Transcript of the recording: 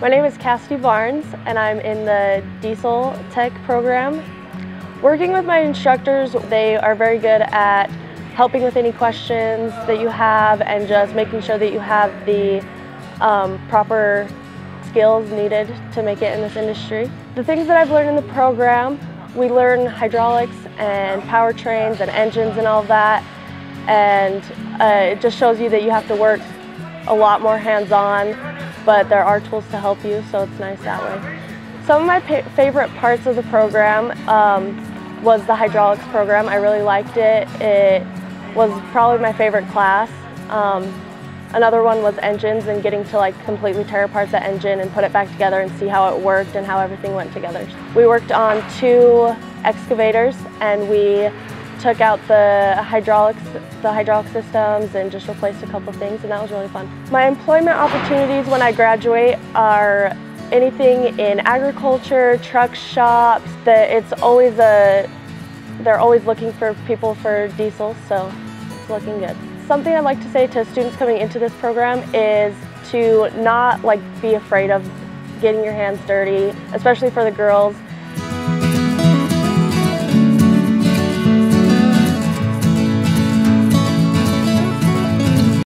My name is Cassidy Barnes and I'm in the Diesel Tech program. Working with my instructors, they are very good at helping with any questions that you have and just making sure that you have the um, proper skills needed to make it in this industry. The things that I've learned in the program, we learn hydraulics and powertrains and engines and all that and uh, it just shows you that you have to work a lot more hands-on but there are tools to help you, so it's nice that way. Some of my favorite parts of the program um, was the hydraulics program. I really liked it. It was probably my favorite class. Um, another one was engines and getting to like completely tear apart the engine and put it back together and see how it worked and how everything went together. We worked on two excavators and we took out the hydraulics, the hydraulic systems and just replaced a couple things and that was really fun. My employment opportunities when I graduate are anything in agriculture, truck shops, that it's always a, they're always looking for people for diesel, so it's looking good. Something I'd like to say to students coming into this program is to not like be afraid of getting your hands dirty, especially for the girls.